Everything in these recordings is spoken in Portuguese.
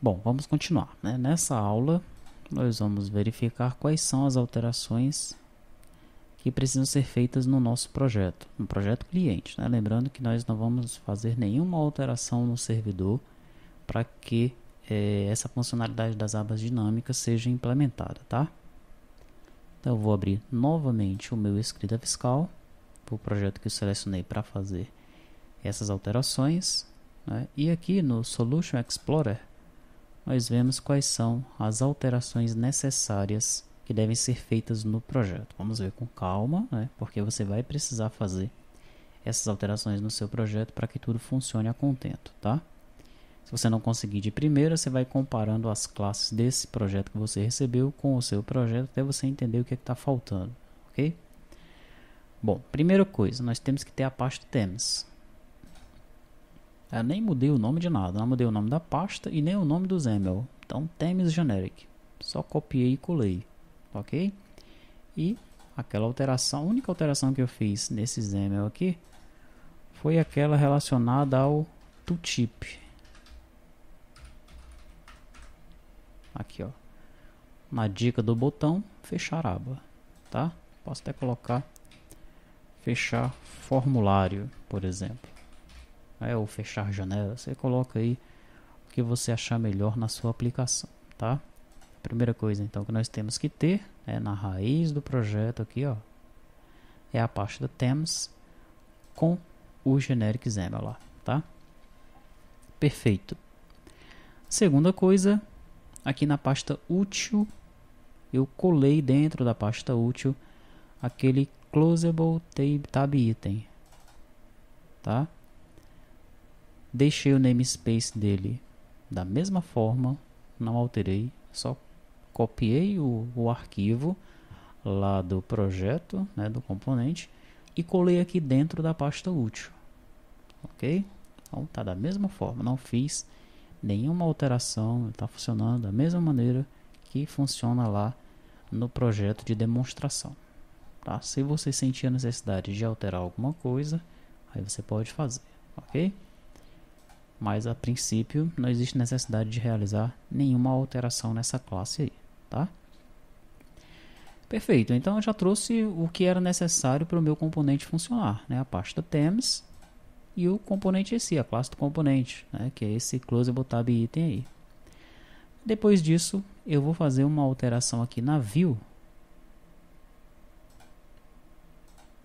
Bom, vamos continuar. Né? Nessa aula, nós vamos verificar quais são as alterações que precisam ser feitas no nosso projeto, no projeto cliente. Né? Lembrando que nós não vamos fazer nenhuma alteração no servidor para que é, essa funcionalidade das abas dinâmicas seja implementada, tá? Então eu vou abrir novamente o meu escrita fiscal, o projeto que eu selecionei para fazer essas alterações, né? e aqui no Solution Explorer nós vemos quais são as alterações necessárias que devem ser feitas no projeto. Vamos ver com calma, né? porque você vai precisar fazer essas alterações no seu projeto para que tudo funcione a contento, tá? Se você não conseguir de primeira, você vai comparando as classes desse projeto que você recebeu com o seu projeto até você entender o que é está faltando, ok? Bom, primeira coisa, nós temos que ter a pasta themes. Eu nem mudei o nome de nada, não mudei o nome da pasta e nem o nome do XAML. Então, themes generic. Só copiei e colei, ok? E aquela alteração, a única alteração que eu fiz nesse XAML aqui foi aquela relacionada ao tooltip aqui ó na dica do botão fechar aba tá posso até colocar fechar formulário por exemplo é, ou fechar janela você coloca aí o que você achar melhor na sua aplicação tá? Primeira coisa então que nós temos que ter é na raiz do projeto aqui ó é a pasta themes com o generic XAML lá tá? Perfeito. Segunda coisa aqui na pasta útil eu colei dentro da pasta útil aquele closable tab item tá deixei o namespace dele da mesma forma não alterei só copiei o, o arquivo lá do projeto né, do componente e colei aqui dentro da pasta útil ok então tá da mesma forma não fiz nenhuma alteração, está funcionando da mesma maneira que funciona lá no projeto de demonstração. Tá? Se você sentir a necessidade de alterar alguma coisa, aí você pode fazer, ok? Mas a princípio não existe necessidade de realizar nenhuma alteração nessa classe aí, tá? Perfeito, então eu já trouxe o que era necessário para o meu componente funcionar, né? A pasta themes e o componente em si, a classe do componente, né, que é esse closable tab item aí. Depois disso, eu vou fazer uma alteração aqui na view.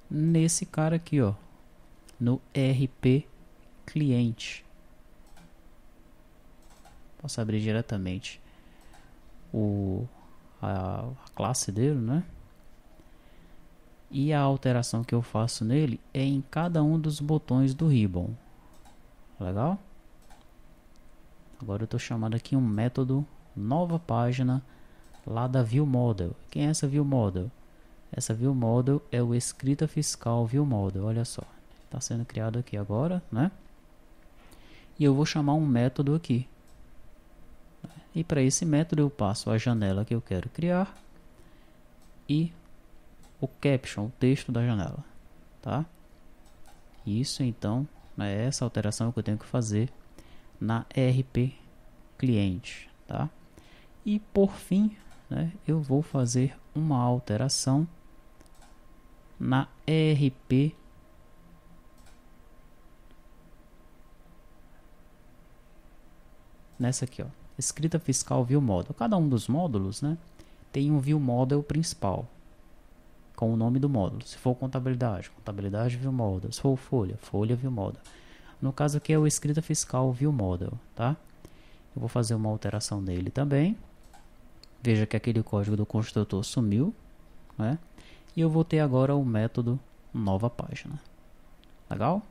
Nesse cara aqui, ó, no RP cliente. Posso abrir diretamente o, a, a classe dele, né? e a alteração que eu faço nele é em cada um dos botões do ribbon. Legal? Agora eu estou chamando aqui um método nova página lá da View Model. Quem é essa View Model? Essa View Model é o escrita fiscal View Model. Olha só, está sendo criado aqui agora, né? E eu vou chamar um método aqui. E para esse método eu passo a janela que eu quero criar e o caption, o texto da janela, tá? Isso então é essa alteração que eu tenho que fazer na RP cliente, tá? E por fim, né, eu vou fazer uma alteração na RP nessa aqui, ó, escrita fiscal view model. Cada um dos módulos, né, tem um view model principal com o nome do módulo. Se for contabilidade, contabilidade view model. Se for folha, folha view model. No caso aqui é o escrita fiscal view model, tá? Eu vou fazer uma alteração nele também. Veja que aquele código do construtor sumiu, né? E eu vou ter agora o método nova página. Legal?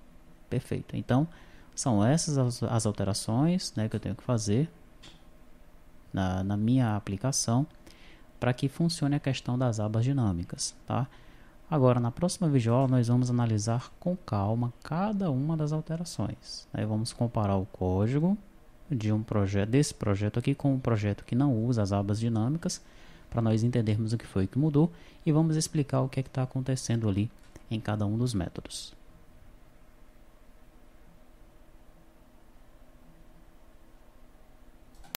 Perfeito. Então, são essas as, alterações né, que eu tenho que fazer na, na minha aplicação para que funcione a questão das abas dinâmicas, tá? Agora, na próxima videoaula, nós vamos analisar com calma cada uma das alterações. Aí vamos comparar o código de um projeto desse projeto aqui com um projeto que não usa as abas dinâmicas, para nós entendermos o que foi que mudou e vamos explicar o que é está acontecendo ali em cada um dos métodos.